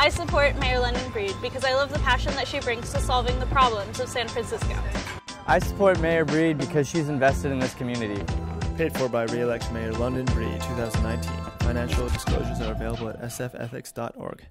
I support Mayor London Breed because I love the passion that she brings to solving the problems of San Francisco. I support Mayor Breed because she's invested in this community. Paid for by re-elect Mayor London Breed 2019. Financial disclosures are available at sfethics.org.